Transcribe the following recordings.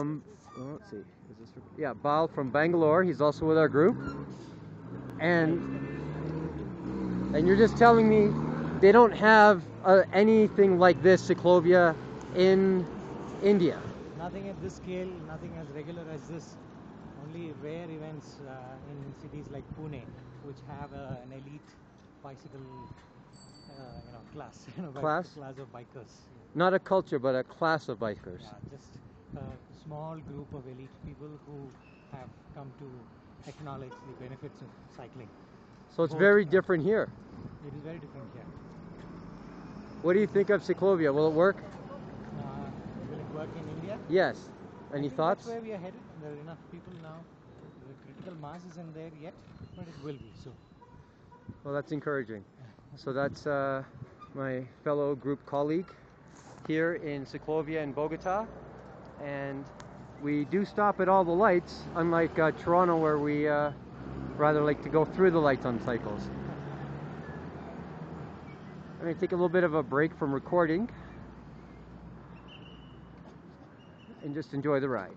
Um, oh, let's see. Is this yeah, Bal from Bangalore. He's also with our group. And and you're just telling me they don't have uh, anything like this ciclovia in India. Nothing at this scale, nothing as regular as this. Only rare events uh, in cities like Pune, which have uh, an elite bicycle, uh, you know, class, you know, Class? class of bikers. Not a culture, but a class of bikers. Yeah, just a small group of elite people who have come to acknowledge the benefits of cycling. So it's Both, very different here. It is very different here. What do you think of ciclovia? Will it work? Uh, will it work in India? Yes. Any thoughts? That's where we are headed. There are enough people now. The critical mass isn't there yet, but it will be. So, Well, that's encouraging. So that's uh, my fellow group colleague here in Ciclovia in Bogota. And we do stop at all the lights, unlike uh, Toronto where we uh, rather like to go through the lights on cycles. I'm going to take a little bit of a break from recording and just enjoy the ride.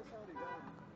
guess I already got it.